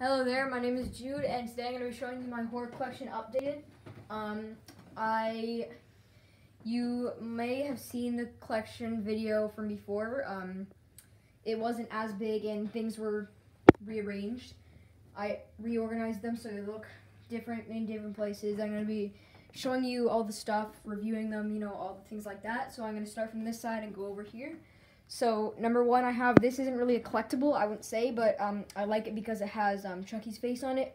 Hello there, my name is Jude, and today I'm going to be showing you my horror collection updated. Um, I, you may have seen the collection video from before. Um, it wasn't as big and things were rearranged. I reorganized them so they look different in different places. I'm going to be showing you all the stuff, reviewing them, you know, all the things like that. So I'm going to start from this side and go over here. So number one, I have this isn't really a collectible, I wouldn't say, but um, I like it because it has um, Chucky's face on it.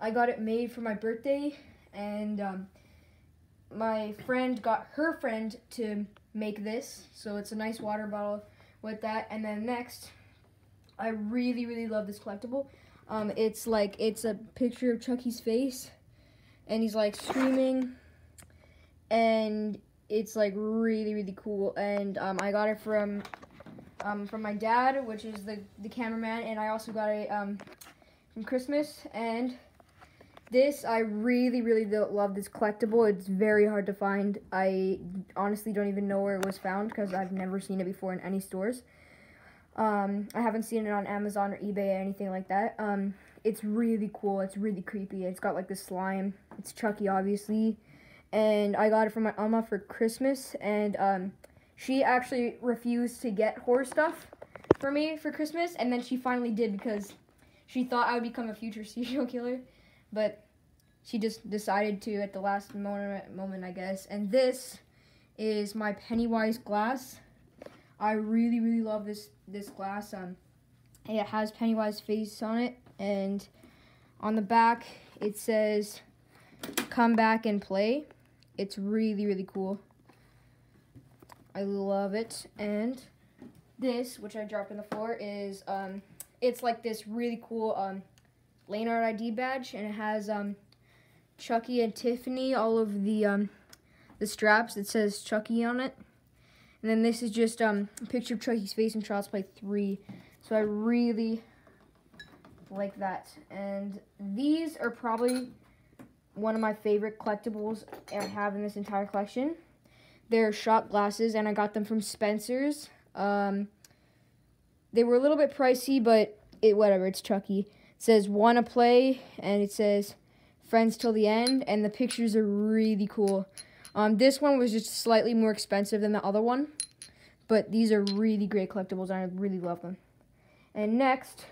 I got it made for my birthday, and um, my friend got her friend to make this, so it's a nice water bottle with that. And then next, I really really love this collectible. Um, it's like it's a picture of Chucky's face, and he's like screaming, and it's like really really cool. And um, I got it from um, from my dad, which is the, the cameraman, and I also got it um, from Christmas. And this, I really, really love this collectible. It's very hard to find. I honestly don't even know where it was found because I've never seen it before in any stores. Um, I haven't seen it on Amazon or eBay or anything like that. Um, it's really cool. It's really creepy. It's got like the slime. It's Chucky, obviously. And I got it from my Amma for Christmas. And um, she actually refused to get horror stuff for me for Christmas, and then she finally did because she thought I would become a future serial killer, but she just decided to at the last moment, moment I guess. And this is my Pennywise glass. I really, really love this this glass. Um, it has Pennywise face on it, and on the back it says "Come back and play." It's really, really cool. I love it. And this, which I dropped on the floor, is um, it's like this really cool um, lanyard ID badge, and it has um, Chucky and Tiffany, all of the um, the straps. It says Chucky on it. And then this is just um, a picture of Chucky's face in Child's Play 3. So I really like that. And these are probably one of my favorite collectibles I have in this entire collection. They're shot glasses, and I got them from Spencer's. Um, they were a little bit pricey, but it whatever. It's Chucky. It says "Wanna play?" and it says "Friends till the end," and the pictures are really cool. Um, this one was just slightly more expensive than the other one, but these are really great collectibles, and I really love them. And next,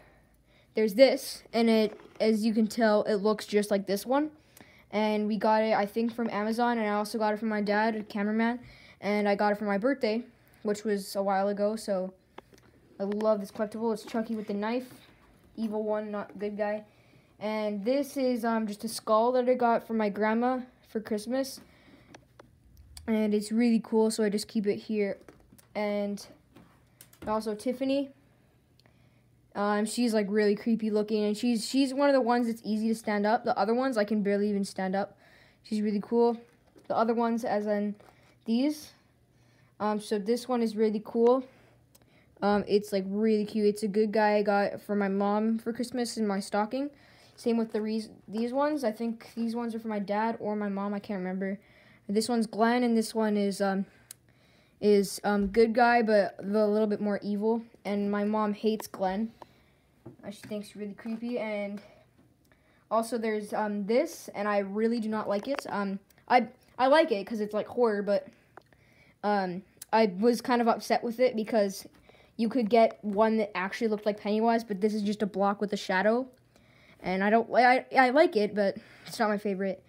there's this, and it, as you can tell, it looks just like this one and we got it I think from Amazon and I also got it from my dad, a cameraman, and I got it for my birthday, which was a while ago. So I love this collectible. It's Chucky with the knife, evil one, not good guy. And this is um just a skull that I got from my grandma for Christmas. And it's really cool, so I just keep it here. And also Tiffany, um, she's like really creepy looking, and she's she's one of the ones that's easy to stand up. The other ones I can barely even stand up. She's really cool. The other ones, as in these. Um, so this one is really cool. Um, it's like really cute. It's a good guy I got for my mom for Christmas in my stocking. Same with the these ones. I think these ones are for my dad or my mom. I can't remember. This one's Glen, and this one is um, is um, good guy, but a little bit more evil. And my mom hates Glen. Uh, she thinks really creepy. And also there's um, this, and I really do not like it. Um, I I like it because it's like horror, but um, I was kind of upset with it because you could get one that actually looked like Pennywise, but this is just a block with a shadow. And I don't I I like it, but it's not my favorite.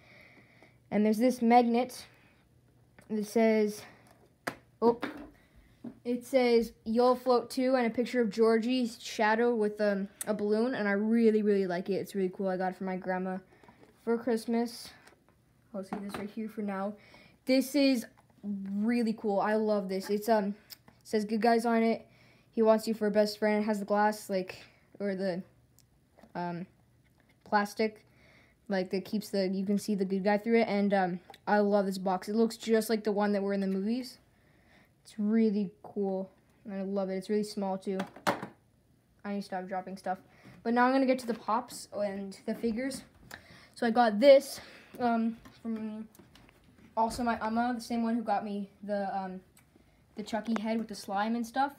And there's this magnet that says Oh, it says "You'll Float Too" and a picture of Georgie's shadow with um, a balloon, and I really, really like it. It's really cool. I got it for my grandma for Christmas. I'll see this right here for now. This is really cool. I love this. It's um says "Good Guys" on it. He wants you for a best friend. It has the glass like or the um plastic like that keeps the you can see the good guy through it and um I love this box. It looks just like the one that were in the movies. It's really cool. And I love it. It's really small too. I need to stop dropping stuff. But now I'm going to get to the pops and the figures. So I got this um, from also my Amma, the same one who got me the um, the Chucky head with the slime and stuff.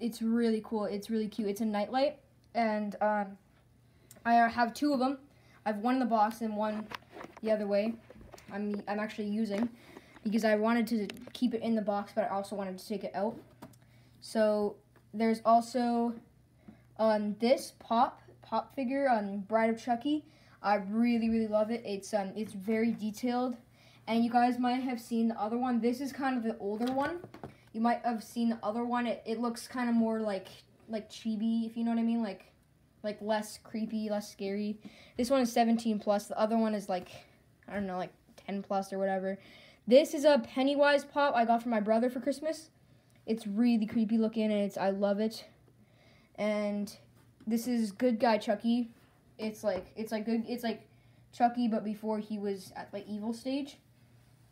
It's really cool. It's really cute. It's a nightlight. And um, I have two of them. I have one in the box and one the other way. I'm I'm actually using because I wanted to keep it in the box, but I also wanted to take it out. So there's also um, this pop pop figure on Bride of Chucky. I really really love it. It's um it's very detailed, and you guys might have seen the other one. This is kind of the older one. You might have seen the other one. It, it looks kind of more like like chibi, if you know what I mean, like like less creepy, less scary. This one is 17 plus. The other one is like I don't know, like 10 plus or whatever. This is a Pennywise pop I got from my brother for Christmas. It's really creepy looking and it's I love it. And this is Good Guy Chucky. It's like it's like good it's like Chucky but before he was at like evil stage.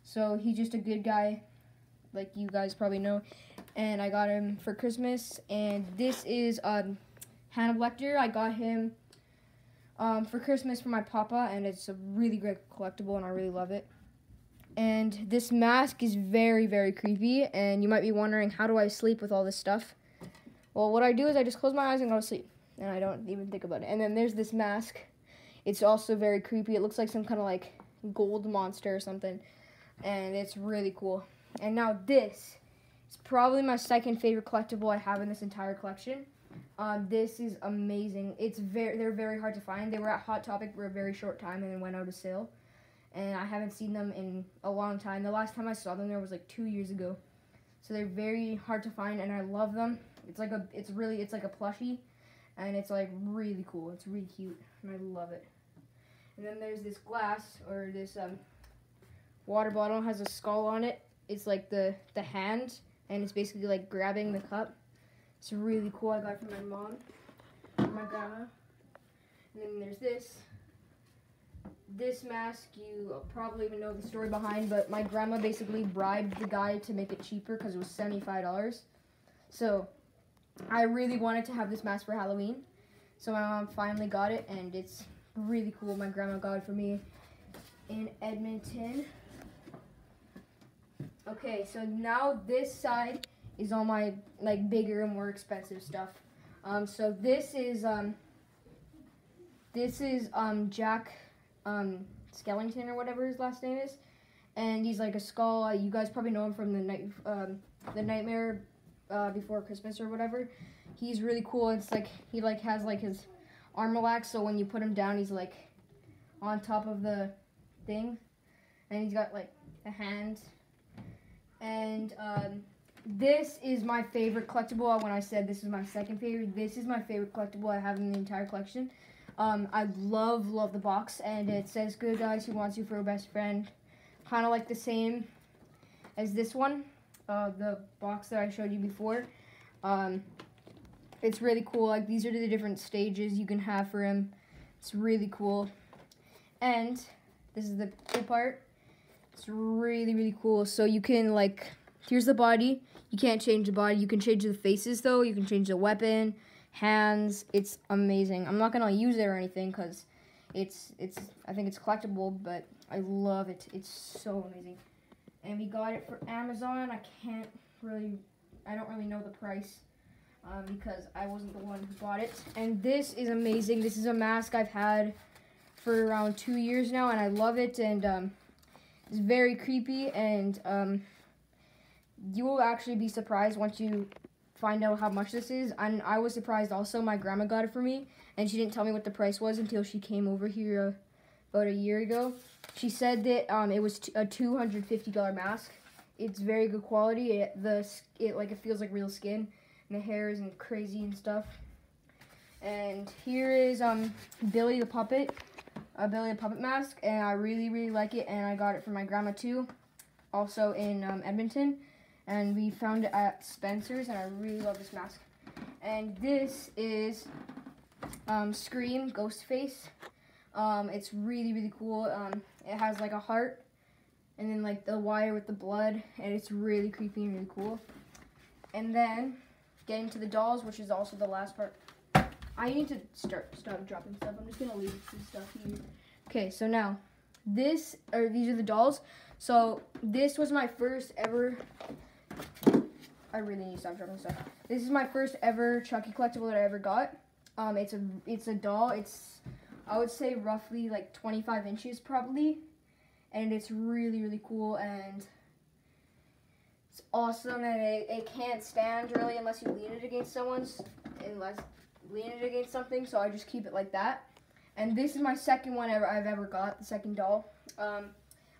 So he's just a good guy like you guys probably know. And I got him for Christmas and this is um Hannibal Lecter. I got him um, for Christmas for my papa, and it's a really great collectible, and I really love it. And this mask is very, very creepy, and you might be wondering, how do I sleep with all this stuff? Well, what I do is I just close my eyes and go to sleep, and I don't even think about it. And then there's this mask. It's also very creepy. It looks like some kind of like gold monster or something, and it's really cool. And now this is probably my second favorite collectible I have in this entire collection. Um, this is amazing. It's very they're very hard to find. They were at Hot Topic for a very short time and then went out of sale. And I haven't seen them in a long time. The last time I saw them there was like two years ago. So they're very hard to find and I love them. It's like a it's really it's like a plushie and it's like really cool. It's really cute and I love it. And then there's this glass or this um, water bottle has a skull on it. It's like the the hand and it's basically like grabbing the cup it's really cool. I got it from my mom, my grandma. And then there's this. This mask, you probably even know the story behind, but my grandma basically bribed the guy to make it cheaper because it was $75. So I really wanted to have this mask for Halloween. So my mom finally got it, and it's really cool. My grandma got it for me in Edmonton. Okay, so now this side is all my like bigger and more expensive stuff. Um, so this is um, this is um, Jack um, Skellington or whatever his last name is, and he's like a skull. Uh, you guys probably know him from the night um, the Nightmare uh, Before Christmas or whatever. He's really cool. It's like he like has like his arm relaxed, so when you put him down, he's like on top of the thing, and he's got like a hand and um, this is my favorite collectible. When I said this is my second favorite, this is my favorite collectible I have in the entire collection. Um, I love, love the box, and it says, good guys who wants you for a best friend. Kind of like the same as this one, uh, the box that I showed you before. Um, it's really cool. Like, these are the different stages you can have for him. It's really cool. And this is the cool part. It's really, really cool. So you can, like, here's the body. You can't change the body. You can change the faces though. You can change the weapon, hands. It's amazing. I'm not gonna use it or anything because it's it's. I think it's collectible, but I love it. It's so amazing. And we got it for Amazon. I can't really. I don't really know the price. Um, because I wasn't the one who bought it. And this is amazing. This is a mask I've had for around two years now, and I love it. And um, it's very creepy, and um, you will actually be surprised once you find out how much this is. And I was surprised also. My grandma got it for me, and she didn't tell me what the price was until she came over here uh, about a year ago. She said that um, it was a two hundred fifty dollar mask. It's very good quality. It the it like it feels like real skin, and the hair isn't crazy and stuff. And here is um Billy the puppet, a Billy the puppet mask, and I really really like it. And I got it from my grandma too, also in um, Edmonton and we found it at Spencer's, and I really love this mask. And this is um, Scream Ghostface. Um, it's really, really cool. Um, it has like a heart, and then like the wire with the blood, and it's really creepy and really cool. And then getting to the dolls, which is also the last part. I need to start stop dropping stuff. I'm just gonna leave some stuff here. Okay, so now this or these are the dolls. So this was my first ever I really need to stop dropping stuff. This is my first ever Chucky collectible that I ever got. Um, it's a it's a doll. It's I would say roughly like 25 inches probably. And it's really, really cool and it's awesome and it, it can't stand really unless you lean it against someone's, unless lean it against something. So I just keep it like that. And this is my second one ever I've ever got, the second doll. Um,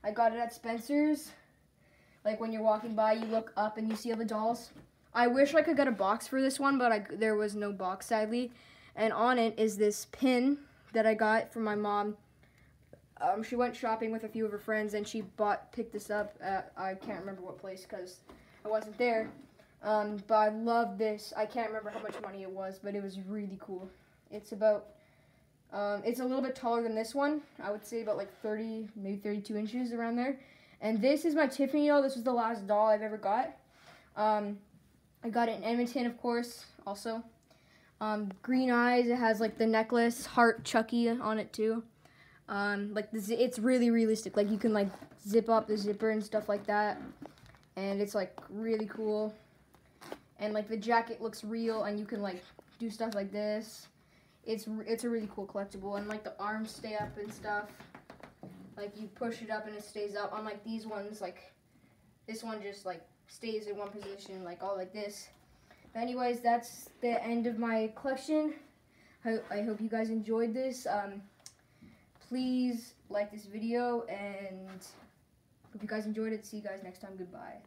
I got it at Spencer's. Like when you're walking by, you look up and you see all the dolls. I wish I could get a box for this one, but I, there was no box sadly. And on it is this pin that I got from my mom. Um, she went shopping with a few of her friends and she bought picked this up at I can't remember what place because I wasn't there. Um, but I love this. I can't remember how much money it was, but it was really cool. It's about um, it's a little bit taller than this one. I would say about like 30, maybe 32 inches around there. And this is my Tiffany doll. This was the last doll I've ever got. Um, I got it in Edmonton, of course, also. Um, green eyes. It has like the necklace, heart Chucky on it too. Um, like the it's really realistic. Like you can like zip up the zipper and stuff like that, and it's like really cool. And like the jacket looks real, and you can like do stuff like this. It's it's a really cool collectible, and like the arms stay up and stuff. Like you push it up and it stays up. Unlike these ones, like this one just like stays in one position, like all like this. But anyways, that's the end of my collection. I, I hope you guys enjoyed this. Um, please like this video and hope you guys enjoyed it. See you guys next time. Goodbye.